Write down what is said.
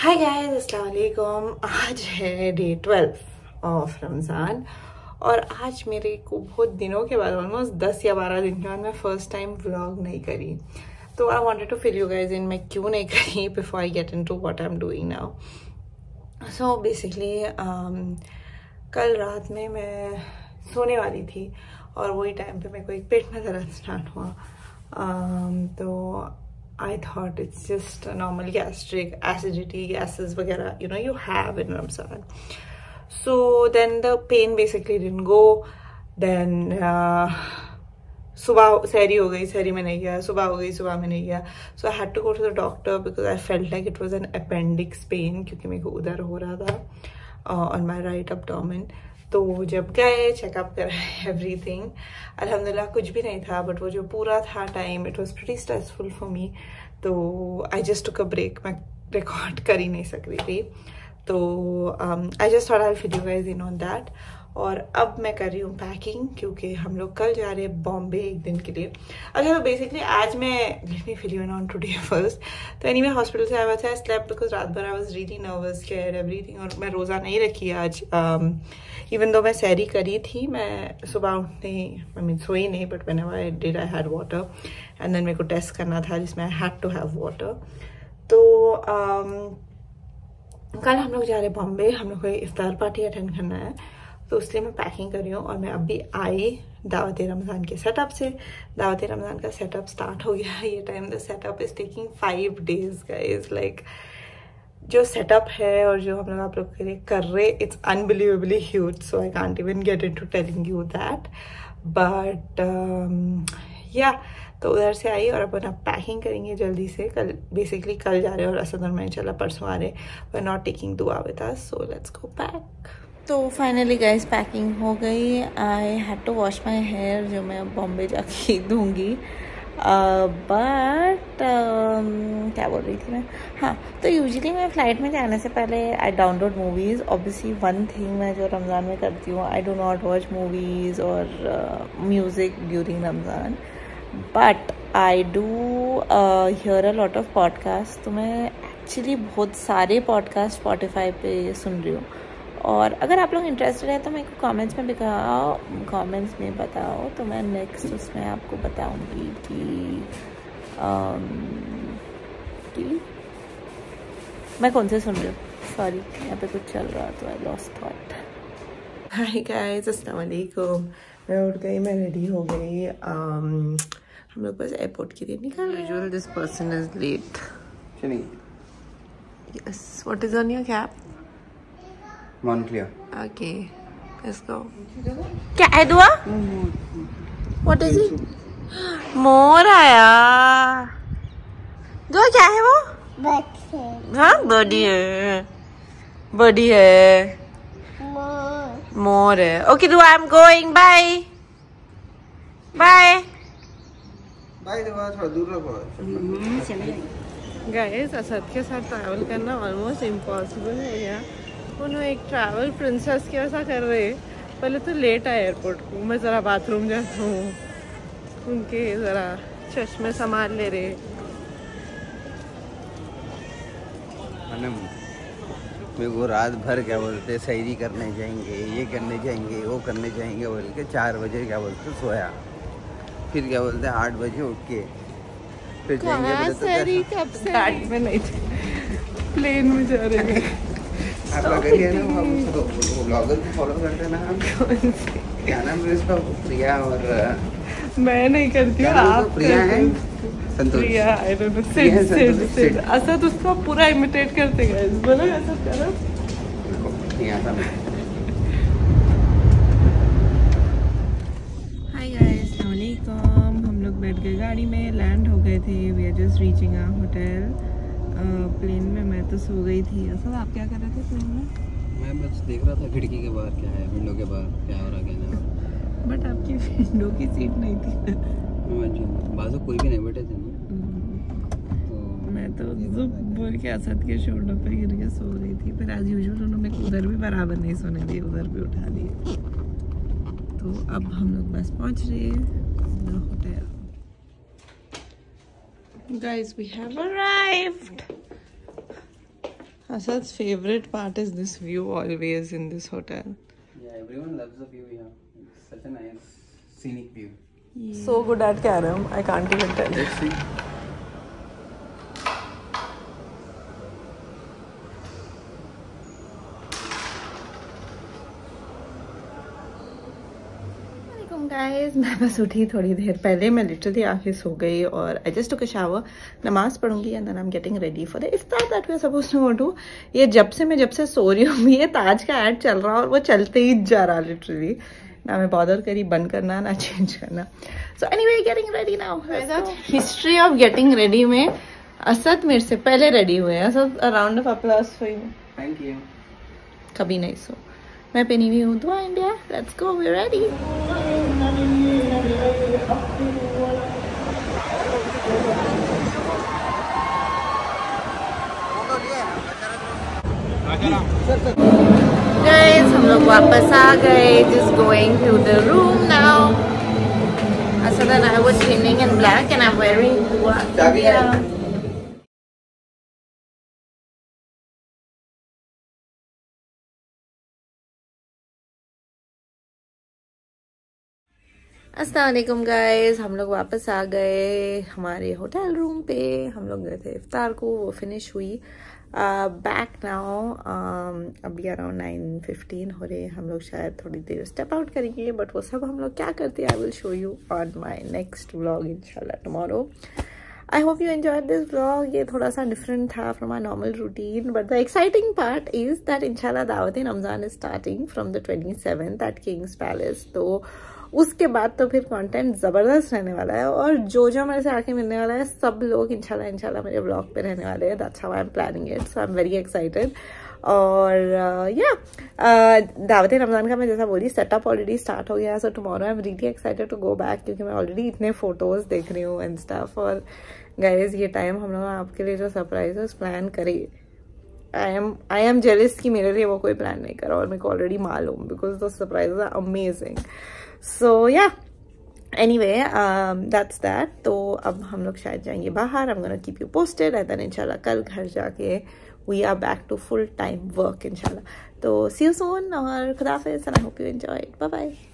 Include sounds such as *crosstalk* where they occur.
हाय guys अस्सलाम वालेकुम आज है डे ट्वेल्व ऑफ़ रमज़ान और आज मेरे को बहुत दिनों के बाद ऑलमोस्ट दस या बारह दिन के बाद मैं फ़र्स्ट टाइम व्लॉग नहीं करी। तो I wanted to fill you guys in मैं क्यों नहीं करी before I get into what I am doing now so basically कल रात में मैं सोने वाली थी और वही टाइम पे मेरे को एक पेट में दर्द स्टार्ट हुआ। Um, तो I thought it's just a normal gastric acidity, gases, वगैरह, you know, you have in Ramzan. So then the pain basically didn't go. Then uh, सुबह सहरी हो गई सहरी में नहीं गया सुबह हो गई सुबह में नहीं गया so I had to go to the doctor because I felt like it was an appendix pain क्योंकि मेरे को उधर हो रहा था ऑन माय राइट अपडोमेन तो जब गए चेकअप कराए एवरी एवरीथिंग अल्हम्दुलिल्लाह, कुछ भी नहीं था बट वो जो पूरा था time it was pretty stressful for me तो I just took a break मैं रिकॉर्ड *laughs* कर ही नहीं सक रही थी। तो I just thought I fill you in on that और अब मैं कर रही हूँ पैकिंग क्योंकि हम लोग कल जा रहे हैं बॉम्बे एक दिन के लिए। अच्छा तो बेसिकली आज मैं let me fill on today first तो एनी anyway, हॉस्पिटल से आया था स्लेप बिकॉज़ रात भर I was really nervous care everything और मैं रोज़ा नहीं रखी आज इवन um, दो मैं सैरी करी थी मैं सुबह उठने आई मीन सोई नहीं बट मैंने I did I had water and then मेरे को टेस्ट करना था जिसमें I had to have water तो um, कल हम लोग जा रहे हैं बॉम्बे हम लोग को इफ्तार पार्टी अटेंड करना है। तो इसलिए मैं पैकिंग कर रही हूँ और मैं अभी आई दावत रमज़ान के सेटअप से। दावत रमज़ान का सेटअप स्टार्ट हो गया ये time the setup is taking five days का इज़ लाइक जो सेटअप है और जो हम लोग आप लोग के लिए कर रहे it's unbelievably huge so I can't even get into telling you that but या तो उधर से आई और अपन अब पैकिंग करेंगे जल्दी से। कल बेसिकली कल जा रहे हैं और असद और मैं चला परसों आ रहे we not taking Dua with so let's go pack तो फाइनली गाइस पैकिंग हो गई. I had to wash my hair जो मैं बॉम्बे जाके *laughs* दूँगी. बट uh, um, क्या बोल रही थी मैं? हाँ तो यूजली मैं फ़्लाइट में जाने से पहले I download movies obviously one thing मैं जो रमज़ान में करती हूँ I do not watch movies और music during Ramzan but I do hear a lot of podcast तो मैं एक्चुअली बहुत सारे पॉडकास्ट स्पॉटिफाई पे सुन रही हूँ. और अगर आप लोग इंटरेस्टेड हैं तो मेरे को कमेंट्स में बताओ। कमेंट्स में बताओ तो मैं नेक्स्ट उसमें आपको बताऊँगी कि um, कि मैं कौन से सुन रही हूँ? सॉरी यहाँ पे कुछ चल रहा तो I lost thought hi guys अस्सलाम वालेकुम मैं उठ गई मैं रेडी हो गई। Um, हम लोग बस एयरपोर्ट के लिए निकल usual this person is late चलिए yes what is on your cap Montclair. Okay, let's go. क्या है दुआ? What is it? मोर आया दुआ क्या है वो? हाँ बड़ी है बड़ी है मोर है okay Dua I am going bye bye bye Dua थोड़ा दूर रखो गाइस असद के साथ ट्रैवल करना ऑलमोस्ट इम्पॉसिबल है यार उन्होंने एक ट्रैवल प्रिंसेस के ऐसा कर रहे पहले तो लेट आए एयरपोर्ट को। मैं ज़रा बाथरूम जाता हूँ। उनके ज़रा चश्मे संभाल ले रहे। मेरे को रात भर क्या बोलते सैरी करने जाएँगे ये करने जाएँगे वो करने जाएँगे बोल के चार बजे क्या बोलते सोया। फिर क्या बोलते आठ बजे उठ के फिर जाएँगे कब से में नहीं। थे प्लेन में जा रहे हैं। आप करिए ना हम उसको ब्लॉगर को फॉलो करते हैं ना हम क्या नाम है इसका प्रिया और मैं नहीं करती हूँ आप प्रिया है? Priya I don't know Sid Sid Sid. Asad उसको पूरा इमिटेट करते गाइस बोलो असद करो नहीं आता मैं हम लोग बैठ गए गाड़ी में लैंड हो गए थे। We are just reaching our hotel plane में मैं तो सो गई थी। असल आप क्या कर रहे थे प्लेन में? मैं बस देख रहा था खिड़की के बाहर क्या है विंडो के बाहर क्या हो रहा क्या नहीं बट आपकी विंडो की सीट नहीं थी। बाजू कोई भी नहीं बैठे थे ना। तो मैं तो जुब बोल के असद के शोल्डर पे गिर के सो रही थी। फिर एज यूजुअल उन्होंने उधर भी बराबर नहीं सोने दिए उधर भी उठा दिए। तो अब हम लोग बस पहुँच रहे हैं। Hotel guys we have arrived Asad's favorite part is this view always in this hotel. Yeah, everyone loves the view here. It's such a nice scenic view. Yeah. So good at carom, I can't even tell. Guys मैं बस उठी थोड़ी देर पहले मैं literally आके सो गई और आई just took अ shower नमाज़ पढ़ूँगी and then I am getting ready for the iftar that we are suppose to do ये जब से मैं जब से सो रही हूँ ये ताज का ऐड चल रहा और वो चलते ही जा रहा लिटरली ना मैं बॉदर करी बंद करना ना चेंज करना. So anyway getting ready now history of getting ready में असद मेरे से पहले रेडी हुए हैं. Asad around of applause for you thank you कभी नहीं सो. मैं पहनी हुई हूँ Dua India let's go we ready guys हम लोग वापस आ गए just going to the room now Asad and I was changing in black and I am wearing Dua Aslam guys हम लोग वापस आ गए हमारे होटल रूम पे। हम लोग गए थे इफ्तार को, वो फिनिश हुई। बैक नाउ अभी अराउंड नाइन फिफ्टीन हो रहे हैं। हम लोग शायद थोड़ी देर स्टेप आउट करेंगे बट वो सब हम लोग क्या करते हैं? I will show you on my next vlog इंशाल्लाह tomorrow I hope you enjoy this blog ये थोड़ा सा डिफरेंट था from my normal routine but the exciting part is that इंशाल्लाह दावत Ramzan is starting from the twenty seven eight Kings Palace तो उसके बाद तो फिर कंटेंट ज़बरदस्त रहने वाला है और जो जो मेरे से आके मिलने वाला है, सब लोग इंशाल्लाह इंशाल्लाह मेरे ब्लॉग पे रहने वाले हैं। That's how I am planning it so I am very excited और या दावत रमज़ान का मैं जैसा बोली सेटअप ऑलरेडी स्टार्ट हो गया है so tomorrow I am really excited to go back क्योंकि मैं ऑलरेडी इतने फ़ोटोज़ देख रही हूँ एंड स्टाफ और गाइज़ ये टाइम हम लोग आपके लिए जो सरप्राइजेस प्लान करें। आई एम आई एम जेलिस कि मेरे लिए वो कोई प्लान नहीं करा और मेरे को ऑलरेडी मालूम because the surprises are amazing so या एनी वे दैट्स दैट तो अब हम लोग शायद जाएँगे बाहर. हम gonna keep you posted and then इंशाल्लाह कल घर जाके we are back to full time work इंशाल्लाह तो सी यू सोन और खुदाफिज and I hope you enjoy bye bye